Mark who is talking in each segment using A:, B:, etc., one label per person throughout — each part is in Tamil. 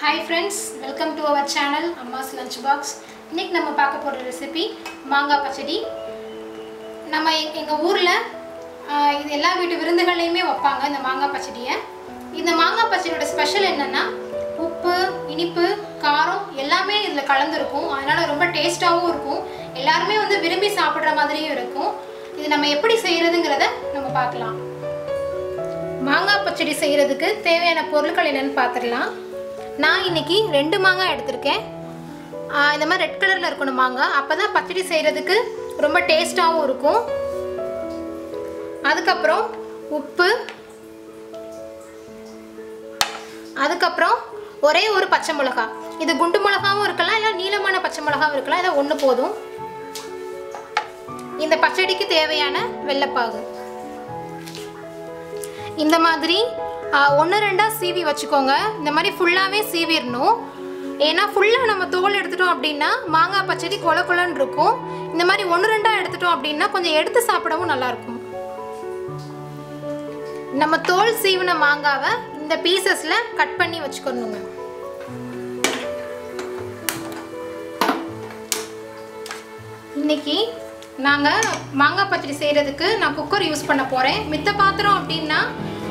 A: Hi friends welcome to our channel Amma's lunch box இன்றைக்கி நம்ம பார்க்க போகிற ரெசிபி மாங்காய் பச்சடி. நம்ம எங்கள் ஊரில் இது எல்லா வீட்டு விருந்துகள்லையுமே வைப்பாங்க இந்த மாங்காய் பச்சடியை. இந்த மாங்காய் பச்சடியோட ஸ்பெஷல் என்னென்னா உப்பு இனிப்பு காரம் எல்லாமே இதில் கலந்துருக்கும். அதனால் ரொம்ப டேஸ்ட்டாகவும் இருக்கும். எல்லாருமே வந்து விரும்பி சாப்பிட்ற மாதிரியும் இருக்கும். இது நம்ம எப்படி செய்கிறதுங்கிறத நம்ம பார்க்கலாம். மாங்காய் பச்சடி செய்கிறதுக்கு தேவையான பொருட்கள் என்னென்னு பார்த்துடலாம். நான் இன்னைக்கு ரெண்டு மாங்காய் எடுத்திருக்கேன். இந்த மாதிரி ரெட் கலரில் இருக்கணும் மாங்காய் அப்போ தான் பச்சடி செய்கிறதுக்கு ரொம்ப டேஸ்ட்டாகவும் இருக்கும். அதுக்கப்புறம் உப்பு. அதுக்கப்புறம் ஒரே ஒரு பச்சை மிளகா. இது குண்டு மிளகாவும் இருக்கலாம் இல்லை நீளமான பச்சை மிளகாவும் இருக்கலாம் இதை ஒன்று போதும். இந்த பச்சடிக்கு தேவையான வெள்ளைப்பாகு. இந்த மாதிரி ஒன்று ரெண்டாக சீவி வச்சுக்கோங்க. இந்த மாதிரி ஃபுல்லாகவே சீவிடணும் ஏன்னா ஃபுல்லாக நம்ம தோல் எடுத்துட்டோம் அப்படின்னா மாங்காய் பச்சடி கொல கொலன்னு இருக்கும். இந்த மாதிரி ஒன்று ரெண்டாக எடுத்துட்டோம் அப்படின்னா கொஞ்சம் எடுத்து சாப்பிடவும் நல்லாயிருக்கும். நம்ம தோல் சீவின மாங்காவை இந்த பீசஸில் கட் பண்ணி வச்சுக்கணுங்க. இன்னைக்கு நாங்கள் மாங்காய் பச்சடி செய்கிறதுக்கு நான் குக்கர் யூஸ் பண்ண போகிறேன் மித்த பாத்திரம் அப்படின்னா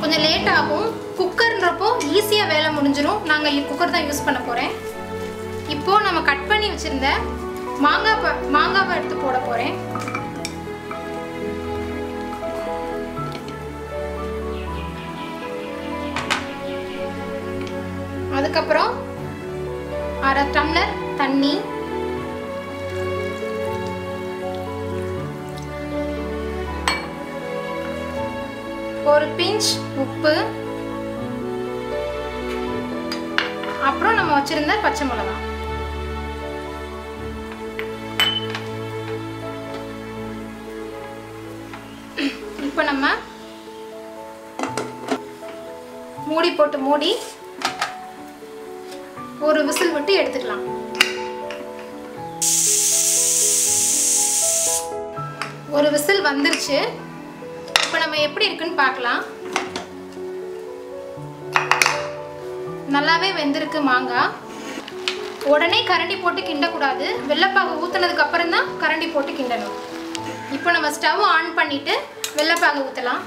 A: கொஞ்சம் லேட் ஆகும். குக்கர்ன்றப்போ ஈஸியாக வேலை முடிஞ்சிடும் நாங்கள் குக்கர் தான் யூஸ் பண்ண போகிறேன் இப்போது நம்ம கட் பண்ணி வச்சுருந்த மாங்காய் ப மாங்காவை எடுத்து போட போகிறேன் அதுக்கப்புறம் அரை டம்ளர் தண்ணி ஒரு பிஞ்ச் உப்பு. அப்புறம் நம்ம வச்சிருந்த பச்சை மிளகா. இப்போ நம்ம மூடி போட்டு மூடி ஒரு விசில் விட்டு எடுத்துக்கலாம். ஒரு விசில் வந்துருச்சு. இப்போ நம்ம எப்படி இருக்குன்னு பார்க்கலாம். நல்லாவே வெந்திருக்கு மாங்காய் உடனே கரண்டி போட்டு கிண்டக்கூடாது. வெள்ளைப்பாகு ஊற்றுனதுக்கு அப்புறம் தான் கரண்டி போட்டு கிண்டணும். இப்போ நம்ம ஸ்டவ் ஆன் பண்ணிட்டு வெள்ளைப்பாகு ஊற்றலாம்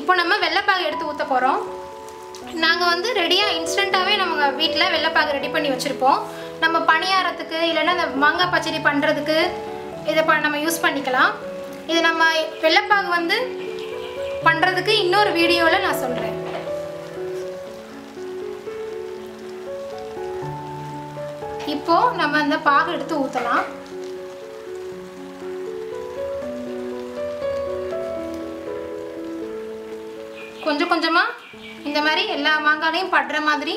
A: இப்போ நம்ம வெள்ளைப்பாகு எடுத்து ஊற்ற போகிறோம் நாங்கள் வந்து ரெடியாக இன்ஸ்டண்ட்டாகவே நம்ம வீட்டில் வெள்ளைப்பாகு ரெடி பண்ணி வச்சுருப்போம். நம்ம பணியாரத்துக்கு இல்லைன்னா இந்த மாங்காய் பச்சடி பண்ணுறதுக்கு இதை ப நம்ம யூஸ் பண்ணிக்கலாம். இது நம்ம வெள்ளைப்பாகு வந்து பண்ணுறதுக்கு இன்னொரு வீடியோவில் நான் சொல்கிறேன் இப்போ நம்ம அந்த பாகு எடுத்து ஊற்றலாம் கொஞ்சம் கொஞ்சமாக இந்த மாதிரி எல்லா மாங்காயிலையும் படுற மாதிரி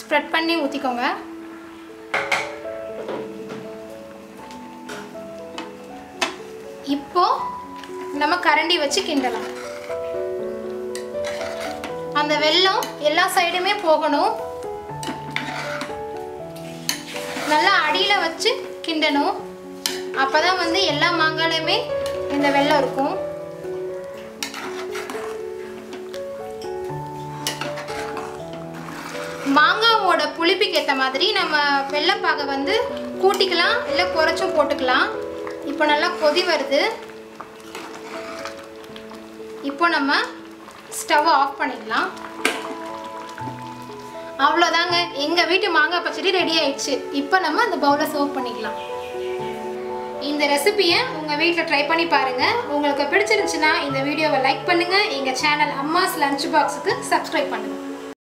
A: ஸ்ப்ரெட் பண்ணி ஊற்றிக்கோங்க இப்போ நம்ம கரண்டி வச்சு கிண்டலாம். அந்த வெல்லம் எல்லா சைடுமே போகணும். நல்லா அடியில் வச்சு கிண்டணும். அப்பதான் வந்து எல்லா மாங்காயிலுமே இந்த வெள்ளம் இருக்கும். மாங்காவோட புளிப்புக்கு ஏற்ற மாதிரி நம்ம வெள்ளைப்பாகை வந்து கூட்டிக்கலாம் இல்லை குறைச்சும் போட்டுக்கலாம். இப்போ நல்லா கொதி வருது. இப்போ நம்ம ஸ்டவ் ஆஃப் பண்ணிடலாம். அவ்வளோதாங்க. எங்கள் வீட்டு மாங்காய் பச்சடி ரெடி ஆயிடுச்சு. இப்போ நம்ம அந்த பவுலை சர்வ் பண்ணிக்கலாம். இந்த ரெசிபியை உங்கள் வீட்டில் ட்ரை பண்ணி பாருங்கள் உங்களுக்கு பிடிச்சிருந்துச்சுன்னா இந்த வீடியோவை லைக் பண்ணுங்கள் எங்கள் சேனல் அம்மாஸ் லஞ்ச் பாக்ஸுக்கு சப்ஸ்கிரைப் பண்ணுங்கள்